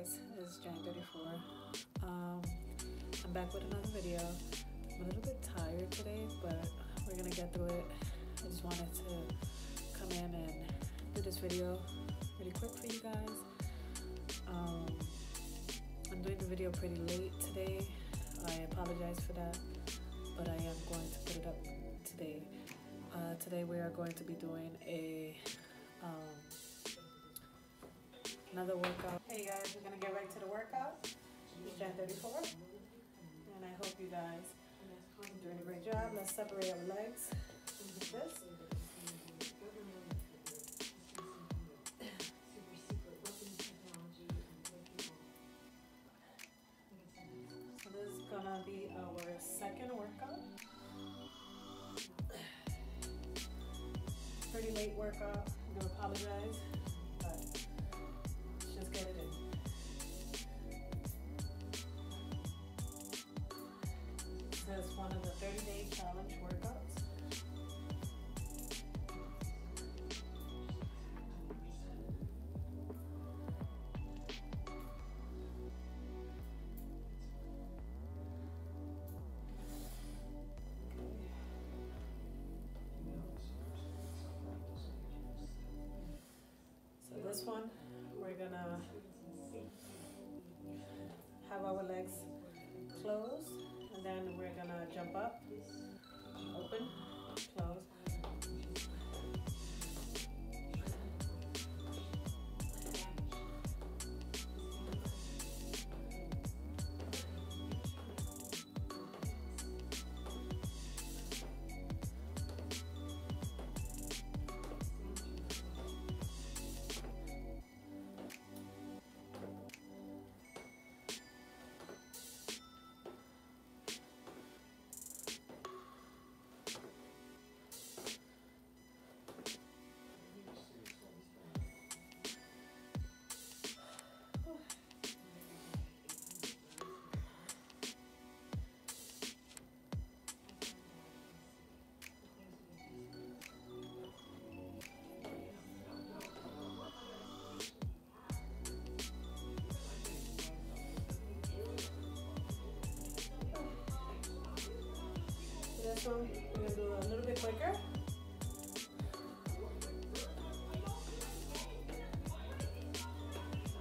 guys, it's Jan 34. Um, I'm back with another video. I'm a little bit tired today, but we're gonna get through it. I just wanted to come in and do this video really quick for you guys. Um, I'm doing the video pretty late today. I apologize for that, but I am going to put it up today. Uh, today we are going to be doing a um, another workout. Hey guys, we're gonna get right to the workout. It's Jan 34, and I hope you guys are doing a great job. Let's separate our legs like this. So this is gonna be our second workout. Pretty late workout. I do apologize, is one of the 30 day challenge workouts. So this one, we're gonna have our legs closed, and then we're gonna jump up, open, close. This one, we're gonna do a little bit quicker.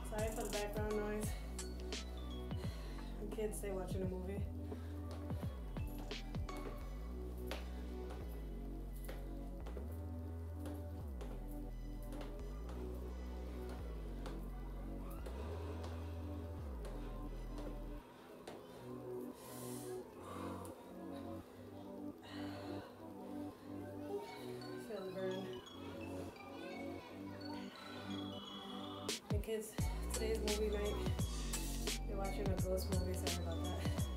Sorry for the background noise. The kids, they watching a movie. Kids, today's movie night. They're watching a ghost movie. Sorry about that.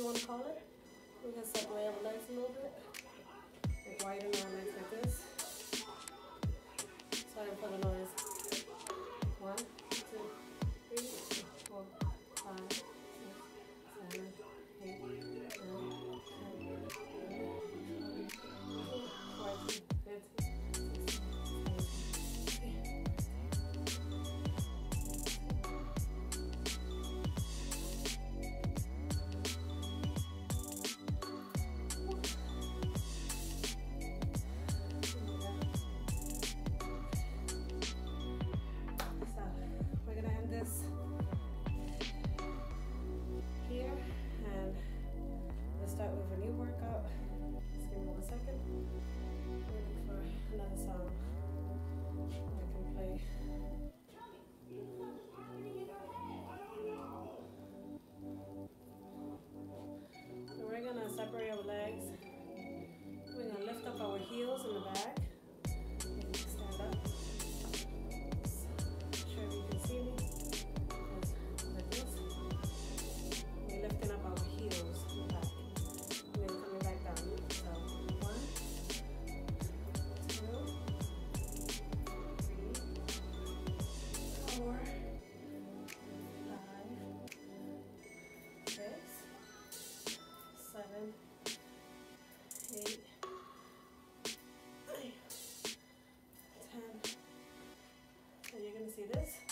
You want to call heels see this.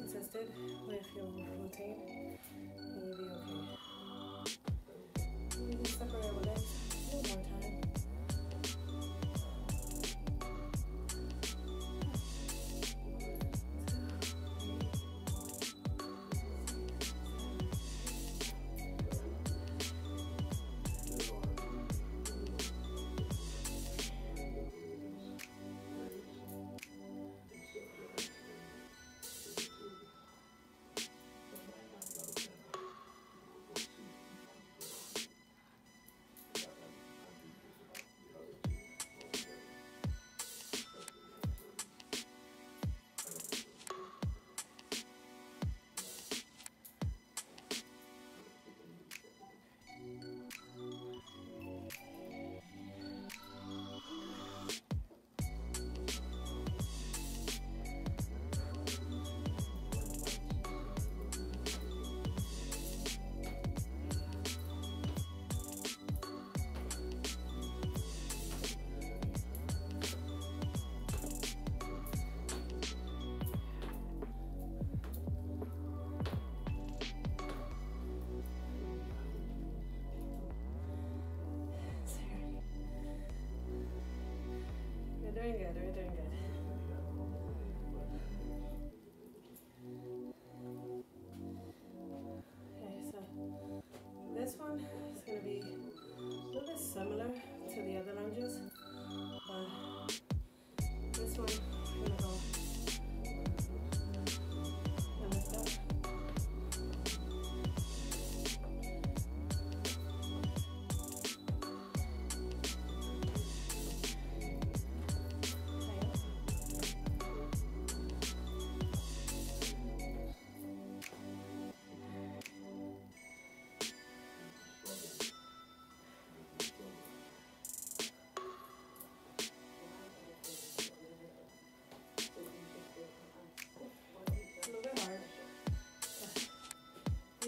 Assisted with your routine, doing good, you're doing good.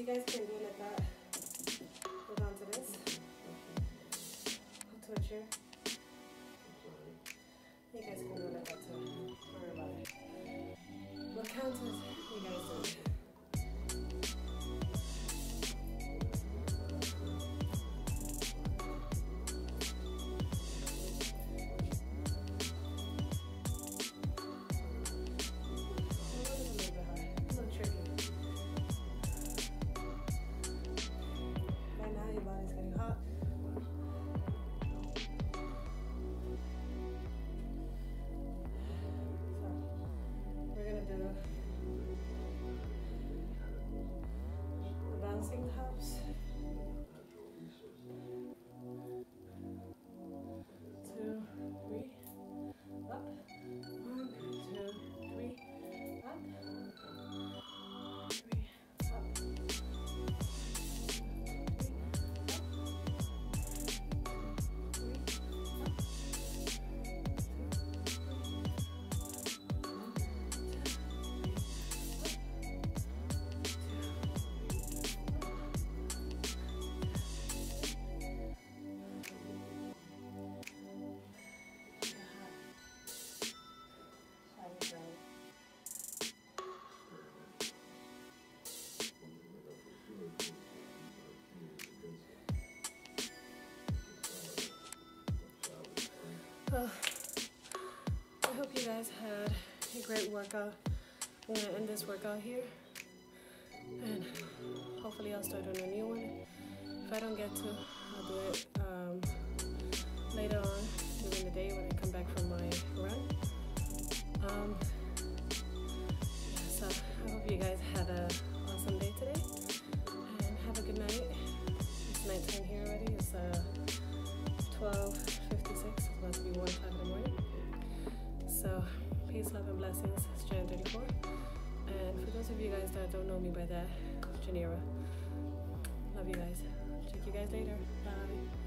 Guys can do I hope you guys had a great workout. I'm gonna end this workout here. And hopefully I'll start on a new one. If I don't get to, I'll do it um, later on during the day when I come back from my run. Um, so I hope you guys had an awesome day today. And have a good night. It's nighttime here already. It's uh, 12 be one in the morning. So peace, love, and blessings. It's Jan 34. And for those of you guys that don't know me by that, Janira. Love you guys. Check you guys later. Bye.